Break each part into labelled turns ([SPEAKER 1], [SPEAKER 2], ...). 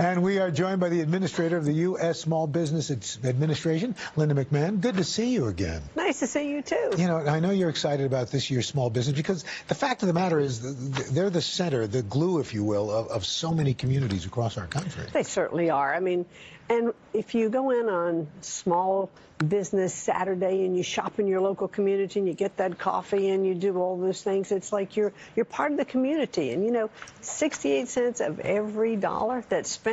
[SPEAKER 1] And we are joined by the administrator of the U.S. Small Business Administration, Linda McMahon. Good to see you again.
[SPEAKER 2] Nice to see you too.
[SPEAKER 1] You know, I know you're excited about this year's small business because the fact of the matter is they're the center, the glue, if you will, of, of so many communities across our country.
[SPEAKER 2] They certainly are. I mean, and if you go in on small business Saturday and you shop in your local community and you get that coffee and you do all those things, it's like you're you're part of the community. And you know, 68 cents of every dollar that's spent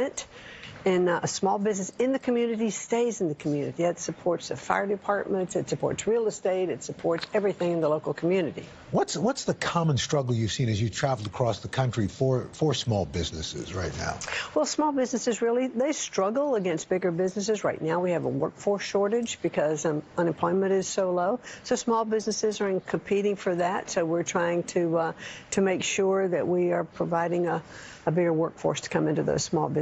[SPEAKER 2] in uh, a small business in the community stays in the community. It supports the fire departments, it supports real estate, it supports everything in the local community.
[SPEAKER 1] What's what's the common struggle you've seen as you traveled across the country for for small businesses right now?
[SPEAKER 2] Well, small businesses really they struggle against bigger businesses right now. We have a workforce shortage because um, unemployment is so low. So small businesses are competing for that. So we're trying to uh, to make sure that we are providing a a bigger workforce to come into those small businesses.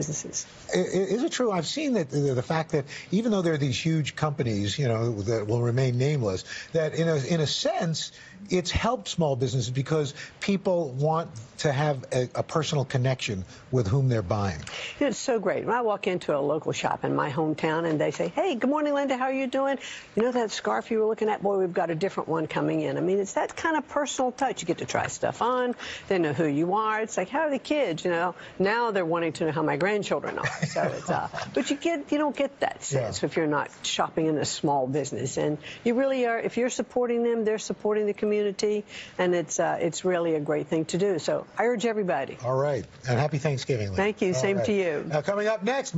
[SPEAKER 1] Is it true? I've seen that the, fact that even though there are these huge companies, you know, that will remain nameless, that in a, in a sense, it's helped small businesses because people want to have a, a personal connection with whom they're buying.
[SPEAKER 2] It's so great. When I walk into a local shop in my hometown and they say, hey, good morning, Linda, how are you doing? You know that scarf you were looking at? Boy, we've got a different one coming in. I mean, it's that kind of personal touch. You get to try stuff on. They know who you are. It's like, how are the kids? You know, now they're wanting to know how my grandchildren are. So it's, uh, but you get, you don't get that sense yeah. if you're not shopping in a small business. And you really are, if you're supporting them, they're supporting the community, and it's, uh, it's really a great thing to do. So I urge everybody.
[SPEAKER 1] All right. And happy Thanksgiving.
[SPEAKER 2] Thank you.
[SPEAKER 1] All
[SPEAKER 2] Same
[SPEAKER 1] right.
[SPEAKER 2] to you.
[SPEAKER 1] Now, coming up next,